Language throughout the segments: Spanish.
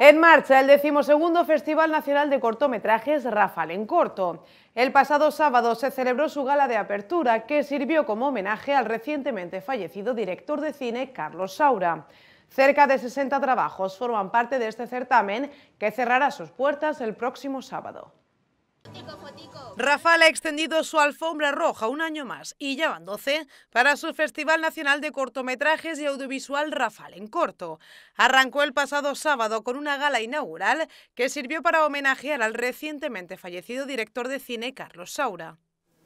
En marcha el decimosegundo Festival Nacional de Cortometrajes Rafal en Corto. El pasado sábado se celebró su gala de apertura que sirvió como homenaje al recientemente fallecido director de cine Carlos Saura. Cerca de 60 trabajos forman parte de este certamen que cerrará sus puertas el próximo sábado. Rafal ha extendido su alfombra roja un año más y ya van 12 para su Festival Nacional de Cortometrajes y Audiovisual Rafal en corto. Arrancó el pasado sábado con una gala inaugural que sirvió para homenajear al recientemente fallecido director de cine Carlos Saura.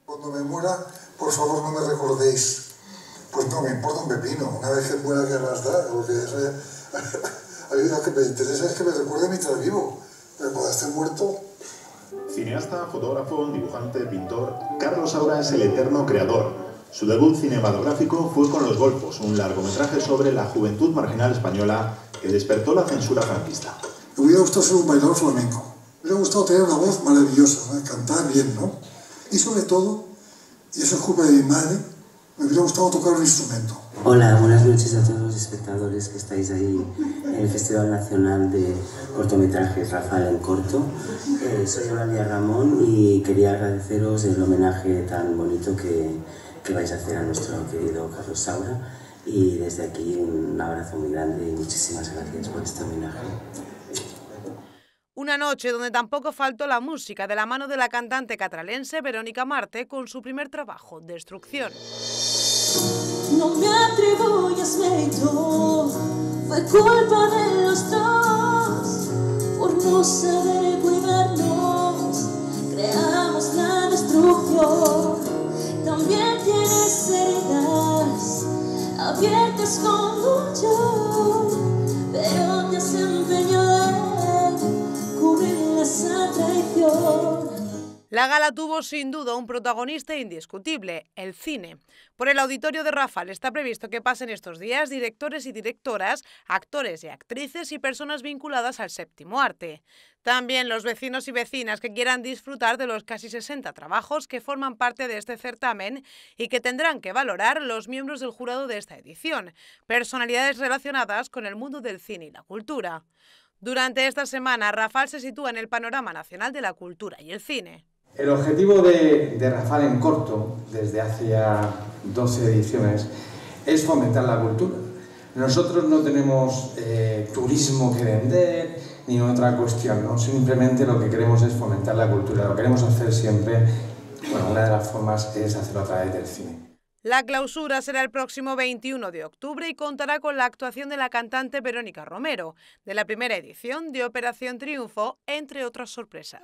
Cuando me muera, por favor no me recordéis. Pues no me importa un pepino. Una vez que muera, ¿qué más da? Lo que, lo que me interesa es que me recuerde mientras vivo. Pero cuando esté muerto, Cineasta, fotógrafo, dibujante, pintor, Carlos Saura es el eterno creador. Su debut cinematográfico fue con Los Golfos, un largometraje sobre la juventud marginal española que despertó la censura franquista. Me hubiera gustado ser un bailador flamenco. Me hubiera gustado tener una voz maravillosa, cantar bien, ¿no? Y sobre todo, y eso es culpa de mi madre, me hubiera gustado tocar un instrumento. Hola, buenas noches a todos los espectadores que estáis ahí en el Festival Nacional de Cortometrajes Rafael en Corto. Eh, soy Eulalia Ramón y quería agradeceros el homenaje tan bonito que, que vais a hacer a nuestro querido Carlos Saura y desde aquí un abrazo muy grande y muchísimas gracias por este homenaje. Una noche donde tampoco faltó la música de la mano de la cantante catralense Verónica Marte con su primer trabajo, Destrucción. No me atribuyas mérito, fue culpa de los dos por no saber cuidarnos. Creamos la destrucción. También tienes heridas abiertas como yo, La gala tuvo sin duda un protagonista indiscutible, el cine. Por el auditorio de Rafal está previsto que pasen estos días directores y directoras, actores y actrices y personas vinculadas al séptimo arte. También los vecinos y vecinas que quieran disfrutar de los casi 60 trabajos que forman parte de este certamen y que tendrán que valorar los miembros del jurado de esta edición, personalidades relacionadas con el mundo del cine y la cultura. Durante esta semana, Rafal se sitúa en el panorama nacional de la cultura y el cine. El objetivo de, de Rafal en corto, desde hace ya 12 ediciones, es fomentar la cultura. Nosotros no tenemos eh, turismo que vender ni otra cuestión, simplemente lo que queremos es fomentar la cultura. Lo queremos hacer siempre, bueno, una de las formas es hacerlo a través del cine. La clausura será el próximo 21 de octubre y contará con la actuación de la cantante Verónica Romero, de la primera edición de Operación Triunfo, entre otras sorpresas.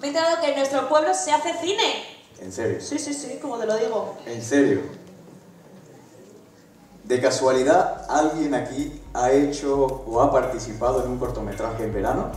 Me he enterado que en nuestro pueblo se hace cine. ¿En serio? Sí, sí, sí, como te lo digo. ¿En serio? ¿De casualidad alguien aquí ha hecho o ha participado en un cortometraje en verano?